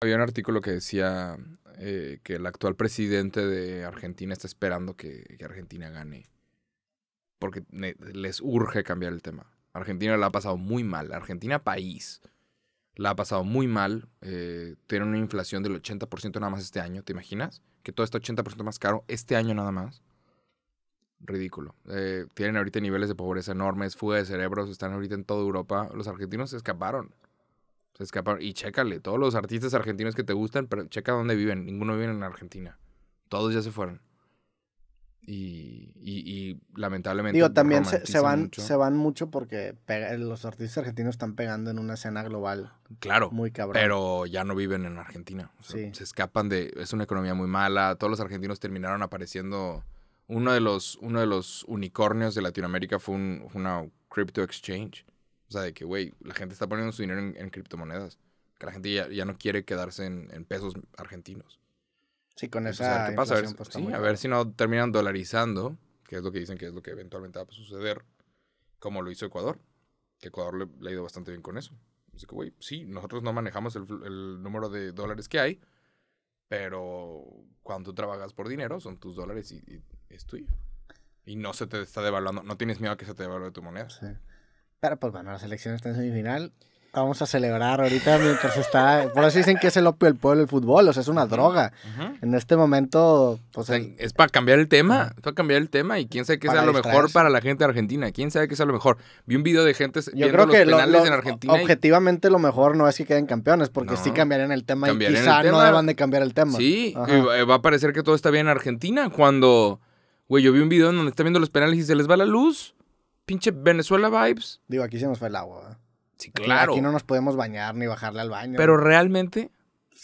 Había un artículo que decía eh, que el actual presidente de Argentina está esperando que, Argentina gane. Porque les urge cambiar el tema. Argentina la ha pasado muy mal. Argentina, país, la ha pasado muy mal. Eh, tiene una inflación del 80% nada más este año. ¿Te imaginas? Que todo está 80% más caro este año nada más. Ridículo. Eh, tienen ahorita niveles de pobreza enormes, fuga de cerebros, están ahorita en toda Europa. Los argentinos se escaparon. Se escaparon. Y chécale, todos los artistas argentinos que te gustan, pero checa dónde viven. Ninguno vive en Argentina. Todos ya se fueron. Y, y, y lamentablemente. Digo, también se, van mucho. se van mucho porque pega- los artistas argentinos están pegando en una escena global Claro. muy cabrón. Pero ya no viven en Argentina. O sea, Sí. Se escapan de. Es una economía muy mala. Todos los argentinos terminaron apareciendo. Uno de los, uno de los unicornios de Latinoamérica fue, un- una crypto exchange. O sea, de que, güey, la gente está poniendo su dinero en, en criptomonedas. Que la gente ya, ya no quiere quedarse en, en pesos argentinos. sí, con Entonces, esa a ver qué pasa. A ver, pues, sí, a ver si no terminan dolarizando, que es lo que dicen que es lo que eventualmente va a suceder, como lo hizo Ecuador. Que Ecuador le, le ha ido bastante bien con eso. Así que, güey, sí, nosotros no manejamos el, el número de dólares que hay, pero cuando tú trabajas por dinero, son tus dólares y, y es tuyo. Y no se te está devaluando, no tienes miedo a que se te devalúe tu moneda. Sí. Pero pues bueno, las elecciones están en semifinal. Vamos a celebrar ahorita mientras está. Por eso dicen que es el opio del pueblo el fútbol, o sea, es una droga. En este momento, O pues sea, el- es para cambiar el tema, es para cambiar el tema y quién sabe qué sea lo mejor para la gente de Argentina, quién sabe qué sea lo mejor. Vi un video de gente yo viendo creo los que penales lo- en Argentina y- objetivamente lo mejor no es que queden campeones, porque sí No. cambiarían el tema Cambiarían y quizá no deban de cambiar el tema. Sí, y va- a parecer que todo está bien en Argentina cuando, güey, yo vi un video en donde está viendo los penales y se les va la luz. Pinche Venezuela vibes. Digo, aquí se nos fue el agua. ¿verdad? Sí, claro. Aquí no nos podemos bañar ni bajarle al baño. Pero realmente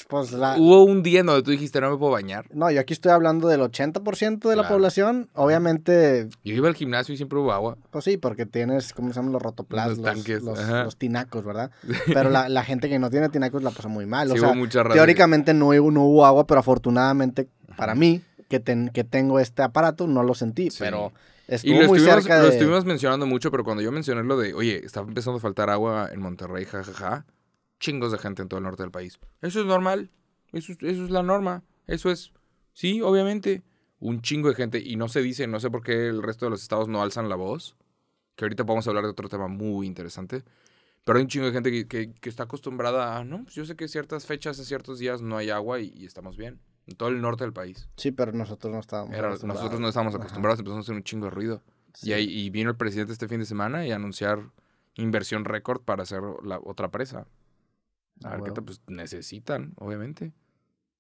pues la, hubo un día en donde tú dijiste no me puedo bañar. No, yo aquí estoy hablando del 80% de la población. Obviamente, Yo iba al gimnasio y siempre hubo agua. pues sí, porque tienes, ¿cómo se llaman los rotoplas? Los Los, tanques, los, tinacos, ¿verdad? Pero la, la gente que no tiene tinacos la pasa muy mal. Sí o sea, hubo mucha teóricamente no hubo agua, pero afortunadamente para mí, que, ten- que tengo este aparato, no lo sentí. Sí. Pero Y estuvo lo muy estuvimos, cerca lo de... estuvimos mencionando mucho, pero cuando yo mencioné lo de, oye, está empezando a faltar agua en Monterrey, jajaja, chingos de gente en todo el norte del país. Eso es normal. Eso, es- eso es la norma. Eso es, sí, obviamente, un chingo de gente. Y no se dice, no sé por qué el resto de los estados no alzan la voz. Que ahorita podemos hablar de otro tema muy interesante. Pero hay un chingo de gente que, que- que está acostumbrada a, no, pues yo sé que ciertas fechas, a ciertos días no hay agua y, y estamos bien. En todo el norte del país. Sí, pero nosotros no estábamos Era- acostumbrados. nosotros no estábamos Ajá. acostumbrados, empezamos a hacer un chingo de ruido. Sí. Y, ahí, y vino el presidente este fin de semana y a anunciar inversión récord para hacer la otra presa. A Ah, ver qué te, pues necesitan, obviamente.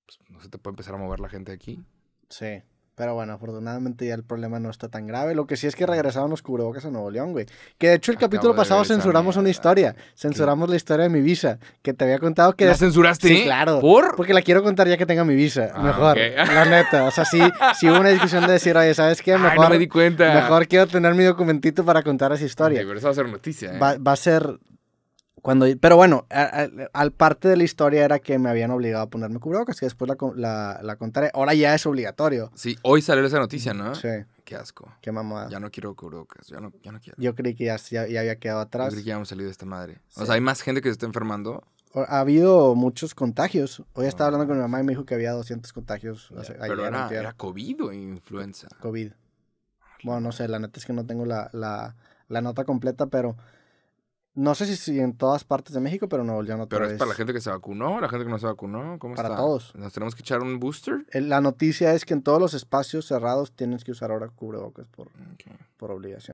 Pues, no se te puede empezar a mover la gente aquí. Sí. Pero bueno, afortunadamente ya el problema no está tan grave. Lo que sí es que regresaron los cubrebocas a Nuevo León, güey. Que de hecho el Acabo capítulo pasado censuramos una historia. Censuramos la historia de mi visa. Que te había contado que... ¿La censuraste? Sí, claro. ¿Por? Porque la quiero contar ya que tenga mi visa. Ah, mejor. La neta. O sea, sí, sí hubo una discusión de decir, oye, ¿sabes qué? Ay, Mejor, no me di cuenta. mejor quiero tener mi documentito para contar esa historia. pero eso va a ser noticia, ¿eh? Va, va a ser cuando pero bueno al parte de la historia era que me habían obligado a ponerme cubrebocas que después la, la, la contaré ahora ya es obligatorio Sí, hoy salió esa noticia, ¿no? sí Qué asco. qué mamada Ya no quiero cubrebocas, ya no, ya no quiero. yo creí que ya, ya, ya había quedado Yo atrás creí que ya hemos salido de esta madre. O sea, hay más gente que se está enfermando. ha habido muchos contagios hoy estaba Ah. hablando con mi mamá y me dijo que había 200 contagios hace- pero ayer, era, COVID o influenza. COVID bueno no sé la neta es que no tengo la, la, la nota completa pero no sé si, si en todas partes de México pero no ya no Pero es para la gente que se vacunó, la gente que no se vacunó. ¿Cómo Para está? todos. ¿Nos tenemos que echar un booster? La noticia es que en todos los espacios cerrados tienes que usar ahora cubrebocas por, por obligación.